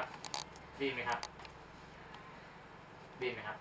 ครับ ดีไหมครับ ดีไหมครับ